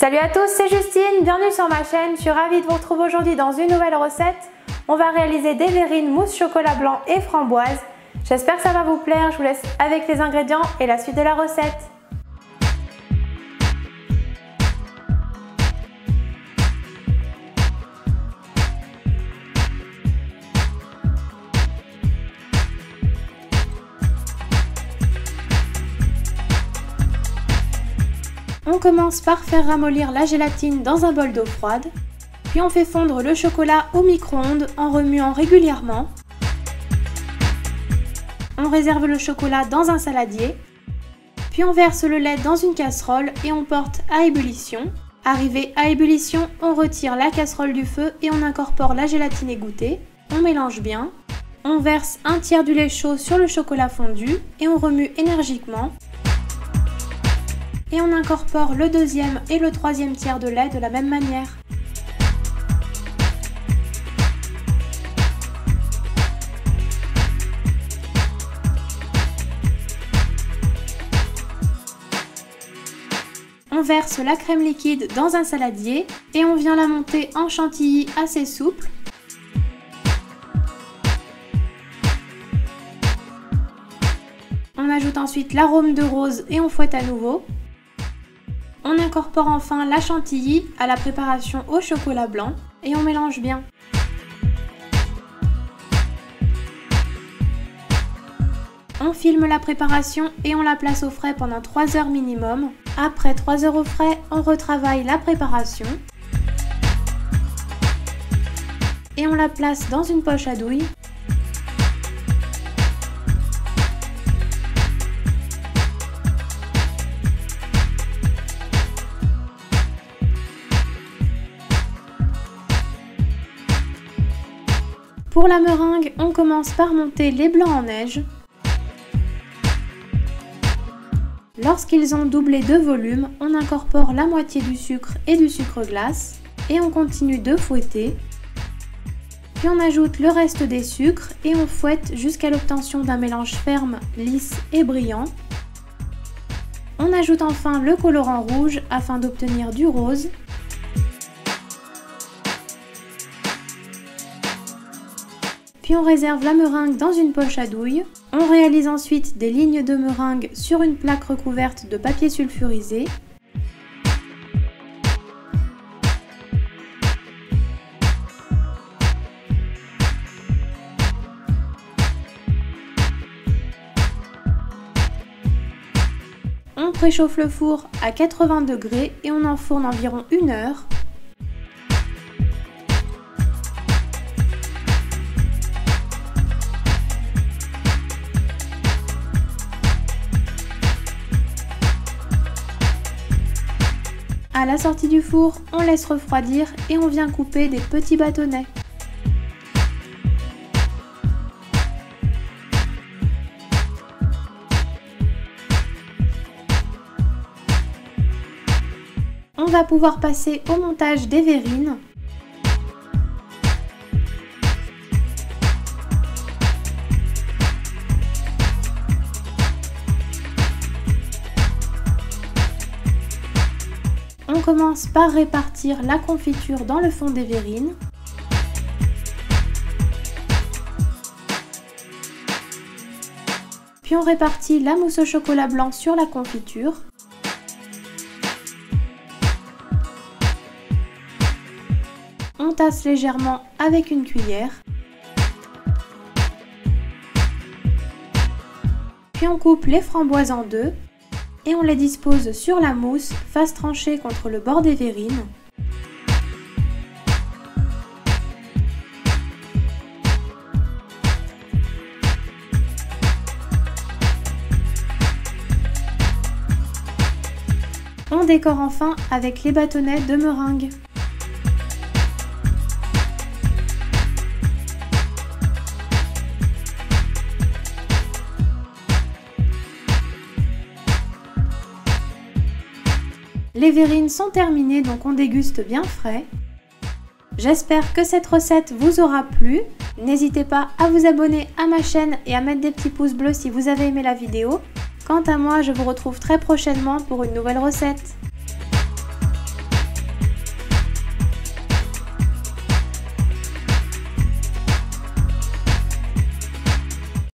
Salut à tous, c'est Justine, bienvenue sur ma chaîne. Je suis ravie de vous retrouver aujourd'hui dans une nouvelle recette. On va réaliser des verrines mousse chocolat blanc et framboise. J'espère que ça va vous plaire. Je vous laisse avec les ingrédients et la suite de la recette. Commence par faire ramollir la gélatine dans un bol d'eau froide, puis on fait fondre le chocolat au micro-ondes en remuant régulièrement. On réserve le chocolat dans un saladier, puis on verse le lait dans une casserole et on porte à ébullition. Arrivé à ébullition, on retire la casserole du feu et on incorpore la gélatine égouttée. On mélange bien. On verse un tiers du lait chaud sur le chocolat fondu et on remue énergiquement et on incorpore le deuxième et le troisième tiers de lait de la même manière. On verse la crème liquide dans un saladier et on vient la monter en chantilly assez souple. On ajoute ensuite l'arôme de rose et on fouette à nouveau. On incorpore enfin la chantilly à la préparation au chocolat blanc et on mélange bien. On filme la préparation et on la place au frais pendant 3 heures minimum. Après 3 heures au frais, on retravaille la préparation. Et on la place dans une poche à douille Pour la meringue, on commence par monter les blancs en neige. Lorsqu'ils ont doublé de volume, on incorpore la moitié du sucre et du sucre glace et on continue de fouetter. Puis on ajoute le reste des sucres et on fouette jusqu'à l'obtention d'un mélange ferme, lisse et brillant. On ajoute enfin le colorant rouge afin d'obtenir du rose puis on réserve la meringue dans une poche à douille. On réalise ensuite des lignes de meringue sur une plaque recouverte de papier sulfurisé. On préchauffe le four à 80 degrés et on enfourne environ une heure À la sortie du four, on laisse refroidir et on vient couper des petits bâtonnets. On va pouvoir passer au montage des verrines. On commence par répartir la confiture dans le fond des verrines. Puis on répartit la mousse au chocolat blanc sur la confiture. On tasse légèrement avec une cuillère. Puis on coupe les framboises en deux et on les dispose sur la mousse, face tranchée contre le bord des verrines. On décore enfin avec les bâtonnets de meringue. Les verrines sont terminées, donc on déguste bien frais. J'espère que cette recette vous aura plu. N'hésitez pas à vous abonner à ma chaîne et à mettre des petits pouces bleus si vous avez aimé la vidéo. Quant à moi, je vous retrouve très prochainement pour une nouvelle recette.